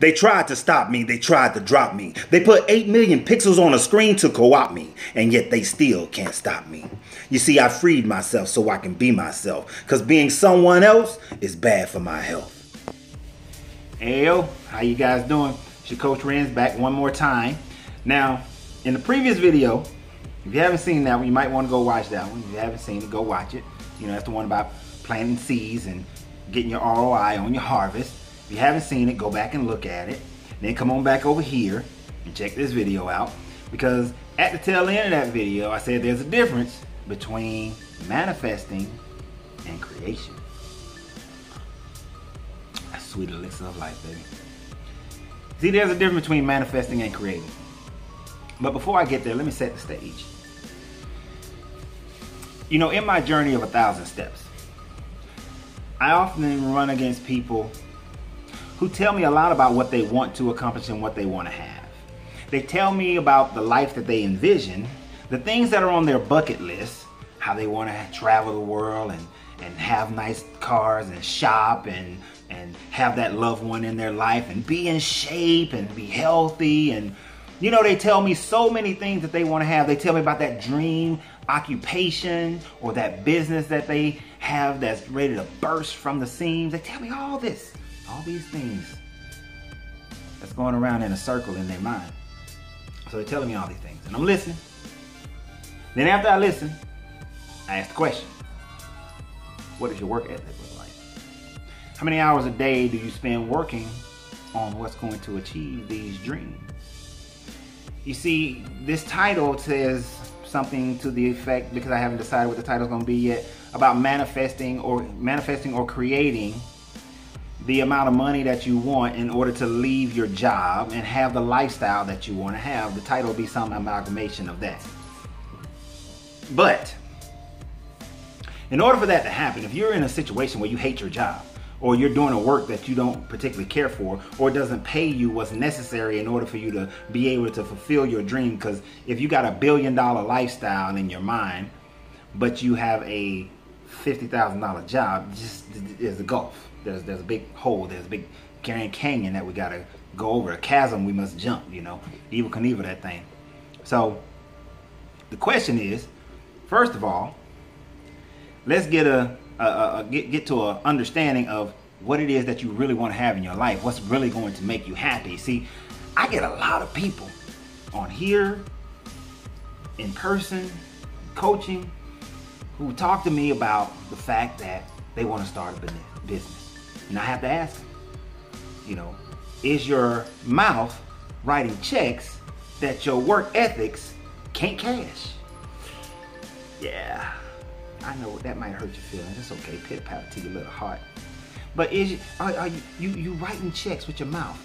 They tried to stop me, they tried to drop me. They put 8 million pixels on a screen to co opt me, and yet they still can't stop me. You see, I freed myself so I can be myself, because being someone else is bad for my health. Hey yo, how you guys doing? It's your Coach Renz back one more time. Now, in the previous video, if you haven't seen that one, you might want to go watch that one. If you haven't seen it, go watch it. You know, that's the one about planting seeds and getting your ROI on your harvest. If you haven't seen it, go back and look at it. Then come on back over here and check this video out. Because at the tail end of that video, I said there's a difference between manifesting and creation. That's sweet elixir of life, baby. See, there's a difference between manifesting and creating. But before I get there, let me set the stage. You know, in my journey of a thousand steps, I often run against people who tell me a lot about what they want to accomplish and what they want to have. They tell me about the life that they envision, the things that are on their bucket list, how they want to travel the world and, and have nice cars and shop and, and have that loved one in their life and be in shape and be healthy. And, you know, they tell me so many things that they want to have. They tell me about that dream occupation or that business that they have that's ready to burst from the seams. They tell me all this all these things that's going around in a circle in their mind. So they're telling me all these things, and I'm listening. Then after I listen, I ask the question, what does your work ethic look like? How many hours a day do you spend working on what's going to achieve these dreams? You see, this title says something to the effect, because I haven't decided what the title's gonna be yet, about manifesting or manifesting or creating the amount of money that you want in order to leave your job and have the lifestyle that you want to have. The title will be some amalgamation of that. But in order for that to happen, if you're in a situation where you hate your job, or you're doing a work that you don't particularly care for, or doesn't pay you what's necessary in order for you to be able to fulfill your dream, because if you got a billion dollar lifestyle in your mind, but you have a $50,000 job, just is a gulf there's there's a big hole, there's a big Grand Canyon that we gotta go over, a chasm we must jump, you know. Evel Knievel that thing. So the question is, first of all, let's get a, a, a get get to an understanding of what it is that you really want to have in your life. What's really going to make you happy? See, I get a lot of people on here, in person, coaching, who talk to me about the fact that they want to start a business. And I have to ask you know, is your mouth writing checks that your work ethics can't cash? Yeah, I know that might hurt your feelings. It's okay, pit pat to your little heart. But is are, are you, you, you writing checks with your mouth?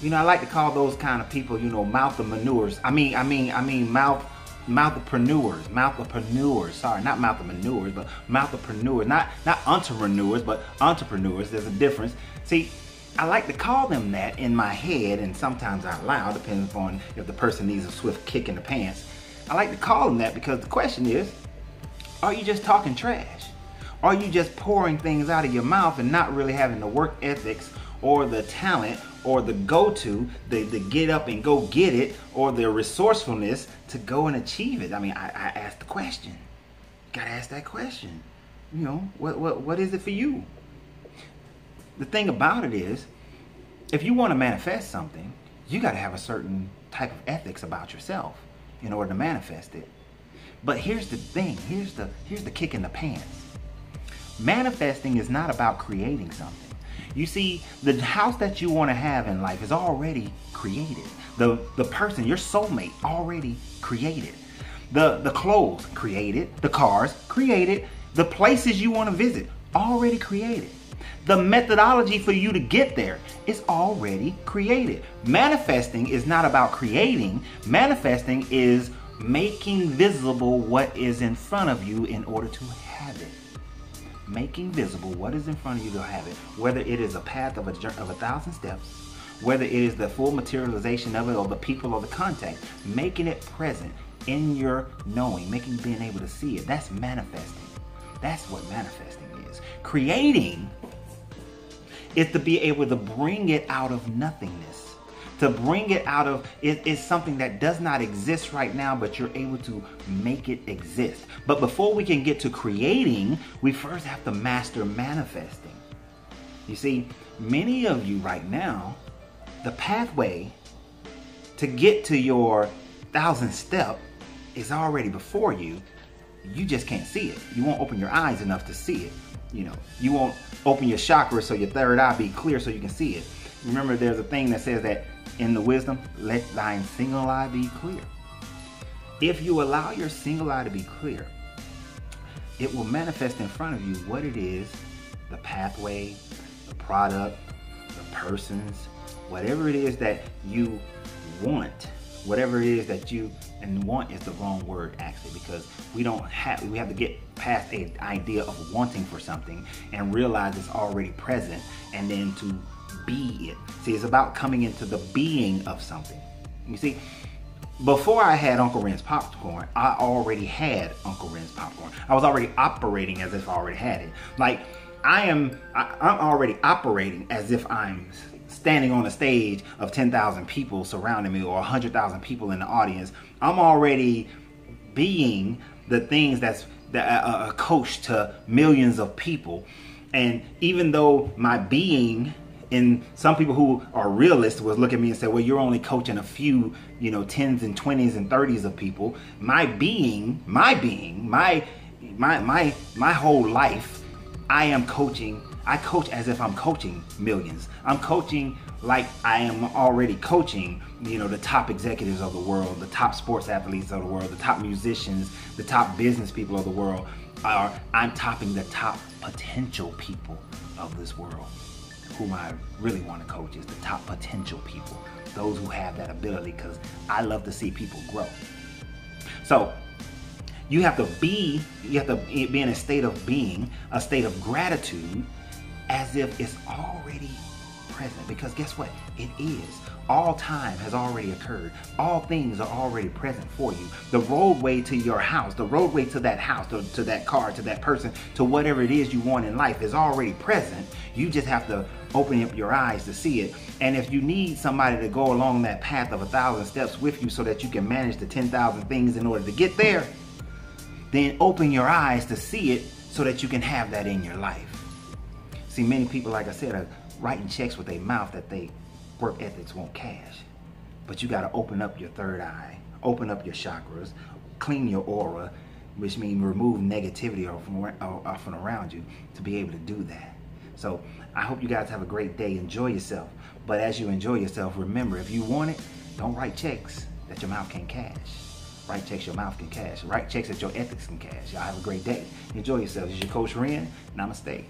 You know, I like to call those kind of people, you know, mouth of manures. I mean, I mean, I mean, mouth mouthpreneurs, mouthpreneurs. Sorry, not mouthpreneurs, but mouthpreneurs. Not not entrepreneurs, but entrepreneurs. There's a difference. See, I like to call them that in my head and sometimes out loud, depending on if the person needs a swift kick in the pants. I like to call them that because the question is, are you just talking trash? Are you just pouring things out of your mouth and not really having the work ethics or the talent or the go-to, the, the get up and go get it, or the resourcefulness to go and achieve it. I mean, I, I asked the question. Gotta ask that question. You know, what, what, what is it for you? The thing about it is, if you want to manifest something, you got to have a certain type of ethics about yourself in order to manifest it. But here's the thing, here's the here's the kick in the pants. Manifesting is not about creating something. You see, the house that you want to have in life is already created. The the person, your soulmate, already created. The the clothes created, the cars created, the places you want to visit already created. The methodology for you to get there is already created. Manifesting is not about creating. Manifesting is making visible what is in front of you in order to have it making visible what is in front of you to have it, whether it is a path of a, of a thousand steps, whether it is the full materialization of it or the people or the contact, making it present in your knowing, making being able to see it. That's manifesting. That's what manifesting is. Creating is to be able to bring it out of nothingness. To bring it out of it is something that does not exist right now, but you're able to make it exist. But before we can get to creating, we first have to master manifesting. You see, many of you right now, the pathway to get to your thousand step is already before you. You just can't see it. You won't open your eyes enough to see it. You know, you won't open your chakra so your third eye be clear so you can see it. Remember, there's a thing that says that in the wisdom, let thine single eye be clear. If you allow your single eye to be clear, it will manifest in front of you what it is, the pathway, the product, the persons, whatever it is that you want, whatever it is that you and want is the wrong word actually because we don't have we have to get past a idea of wanting for something and realize it's already present and then to be it. See, it's about coming into the being of something. You see, before I had Uncle Ren's popcorn, I already had Uncle Ren's popcorn. I was already operating as if I already had it. Like I am, I, I'm already operating as if I'm standing on a stage of 10,000 people surrounding me or 100,000 people in the audience. I'm already being the things that's that uh, uh, a coach to millions of people. And even though my being and some people who are realists would look at me and say, well, you're only coaching a few, you know, tens and twenties and thirties of people. My being, my being, my my my my whole life, I am coaching. I coach as if I'm coaching millions. I'm coaching like I am already coaching, you know, the top executives of the world, the top sports athletes of the world, the top musicians, the top business people of the world. Are I'm topping the top potential people of this world whom I really want to coach is the top potential people, those who have that ability, because I love to see people grow. So you have to be, you have to be in a state of being, a state of gratitude, as if it's already present. Because guess what? It is. All time has already occurred. All things are already present for you. The roadway to your house, the roadway to that house, to, to that car, to that person, to whatever it is you want in life is already present. You just have to open up your eyes to see it. And if you need somebody to go along that path of a thousand steps with you so that you can manage the 10,000 things in order to get there, then open your eyes to see it so that you can have that in your life. See, many people, like I said, are writing checks with a mouth that they work ethics won't cash. But you got to open up your third eye, open up your chakras, clean your aura, which means remove negativity from around you to be able to do that. So I hope you guys have a great day. Enjoy yourself. But as you enjoy yourself, remember if you want it, don't write checks that your mouth can't cash. Write checks your mouth can cash. Write checks that your ethics can cash. Y'all have a great day. Enjoy yourselves. This is your Coach Ren. Namaste.